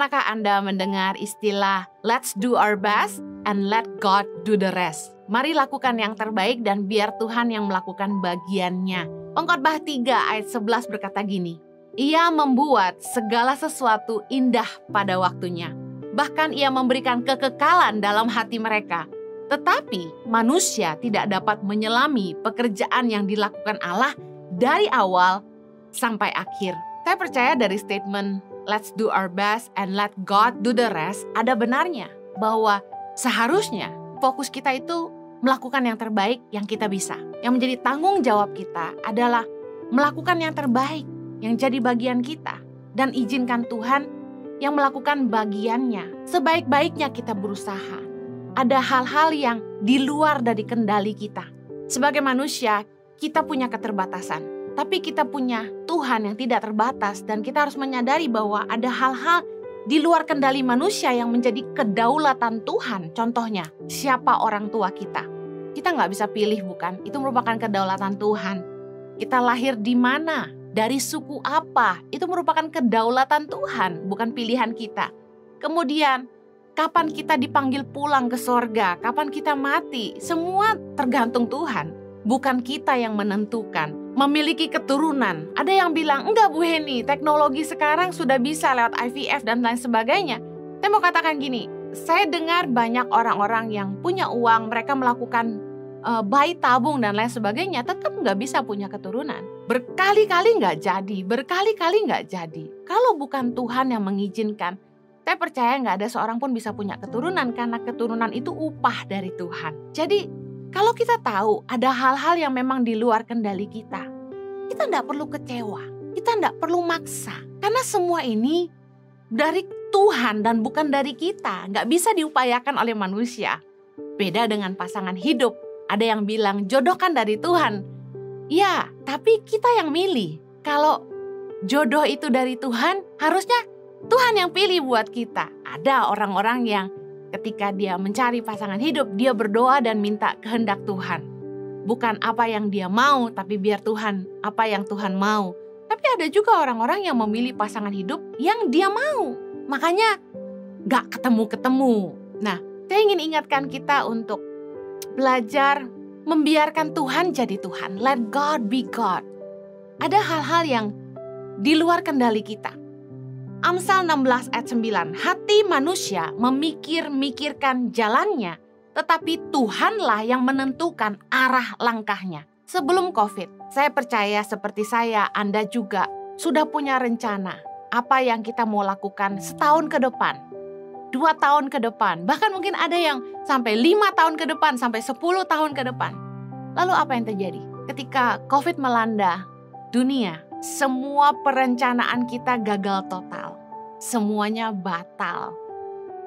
Pernahkah Anda mendengar istilah let's do our best and let God do the rest? Mari lakukan yang terbaik dan biar Tuhan yang melakukan bagiannya. Pengkhotbah 3 ayat 11 berkata gini, Ia membuat segala sesuatu indah pada waktunya. Bahkan ia memberikan kekekalan dalam hati mereka. Tetapi manusia tidak dapat menyelami pekerjaan yang dilakukan Allah dari awal sampai akhir. Saya percaya dari statement let's do our best and let God do the rest, ada benarnya bahwa seharusnya fokus kita itu melakukan yang terbaik yang kita bisa. Yang menjadi tanggung jawab kita adalah melakukan yang terbaik yang jadi bagian kita dan izinkan Tuhan yang melakukan bagiannya. Sebaik-baiknya kita berusaha. Ada hal-hal yang di luar dari kendali kita. Sebagai manusia, kita punya keterbatasan tapi kita punya Tuhan yang tidak terbatas dan kita harus menyadari bahwa ada hal-hal di luar kendali manusia yang menjadi kedaulatan Tuhan. Contohnya, siapa orang tua kita? Kita nggak bisa pilih bukan? Itu merupakan kedaulatan Tuhan. Kita lahir di mana? Dari suku apa? Itu merupakan kedaulatan Tuhan, bukan pilihan kita. Kemudian, kapan kita dipanggil pulang ke sorga? Kapan kita mati? Semua tergantung Tuhan. Bukan kita yang menentukan memiliki keturunan. Ada yang bilang, enggak Bu Heni, teknologi sekarang sudah bisa lewat IVF dan lain sebagainya. Saya mau katakan gini, saya dengar banyak orang-orang yang punya uang, mereka melakukan uh, bayi tabung dan lain sebagainya, tetap nggak bisa punya keturunan. Berkali-kali nggak jadi, berkali-kali nggak jadi. Kalau bukan Tuhan yang mengizinkan, saya percaya nggak ada seorang pun bisa punya keturunan karena keturunan itu upah dari Tuhan. Jadi kalau kita tahu ada hal-hal yang memang di luar kendali kita, kita tidak perlu kecewa, kita tidak perlu maksa. Karena semua ini dari Tuhan dan bukan dari kita, nggak bisa diupayakan oleh manusia. Beda dengan pasangan hidup, ada yang bilang jodoh kan dari Tuhan. Ya, tapi kita yang milih. Kalau jodoh itu dari Tuhan, harusnya Tuhan yang pilih buat kita. Ada orang-orang yang Ketika dia mencari pasangan hidup, dia berdoa dan minta kehendak Tuhan. Bukan apa yang dia mau, tapi biar Tuhan apa yang Tuhan mau. Tapi ada juga orang-orang yang memilih pasangan hidup yang dia mau. Makanya gak ketemu-ketemu. Nah, saya ingin ingatkan kita untuk belajar membiarkan Tuhan jadi Tuhan. Let God be God. Ada hal-hal yang di luar kendali kita. Amsal 16 ayat 9, hati manusia memikir-mikirkan jalannya, tetapi Tuhanlah yang menentukan arah langkahnya. Sebelum COVID, saya percaya seperti saya, Anda juga sudah punya rencana apa yang kita mau lakukan setahun ke depan, dua tahun ke depan, bahkan mungkin ada yang sampai lima tahun ke depan, sampai sepuluh tahun ke depan. Lalu apa yang terjadi? Ketika COVID melanda dunia, semua perencanaan kita gagal total. Semuanya batal.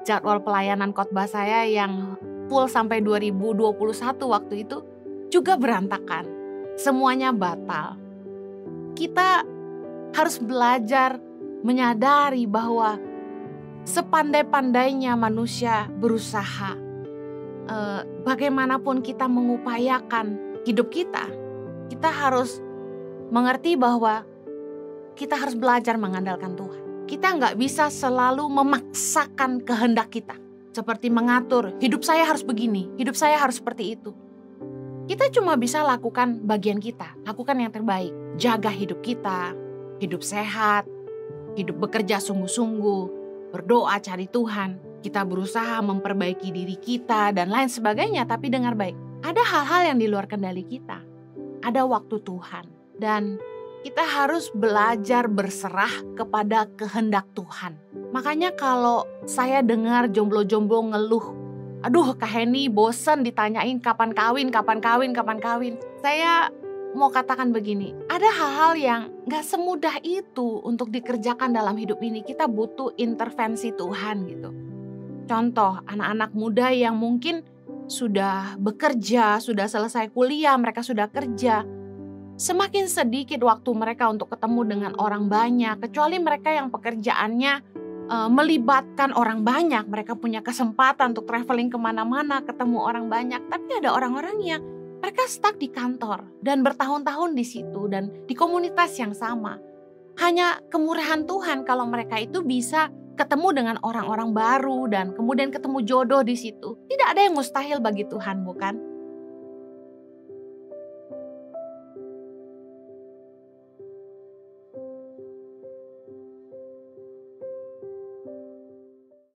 Jadwal pelayanan khotbah saya yang full sampai 2021 waktu itu juga berantakan. Semuanya batal. Kita harus belajar menyadari bahwa sepandai-pandainya manusia berusaha, eh, bagaimanapun kita mengupayakan hidup kita, kita harus mengerti bahwa kita harus belajar mengandalkan Tuhan. Kita nggak bisa selalu memaksakan kehendak kita. Seperti mengatur, hidup saya harus begini, hidup saya harus seperti itu. Kita cuma bisa lakukan bagian kita, lakukan yang terbaik. Jaga hidup kita, hidup sehat, hidup bekerja sungguh-sungguh, berdoa cari Tuhan. Kita berusaha memperbaiki diri kita dan lain sebagainya, tapi dengar baik. Ada hal-hal yang di luar kendali kita. Ada waktu Tuhan dan kita harus belajar berserah kepada kehendak Tuhan. Makanya kalau saya dengar jomblo-jomblo ngeluh, aduh Kak Heni bosen ditanyain kapan kawin, kapan kawin, kapan kawin. Saya mau katakan begini, ada hal-hal yang gak semudah itu untuk dikerjakan dalam hidup ini. Kita butuh intervensi Tuhan gitu. Contoh, anak-anak muda yang mungkin sudah bekerja, sudah selesai kuliah, mereka sudah kerja, semakin sedikit waktu mereka untuk ketemu dengan orang banyak, kecuali mereka yang pekerjaannya uh, melibatkan orang banyak, mereka punya kesempatan untuk traveling ke mana-mana, ketemu orang banyak. Tapi ada orang-orang yang mereka stuck di kantor dan bertahun-tahun di situ dan di komunitas yang sama. Hanya kemurahan Tuhan kalau mereka itu bisa ketemu dengan orang-orang baru dan kemudian ketemu jodoh di situ. Tidak ada yang mustahil bagi Tuhan, bukan?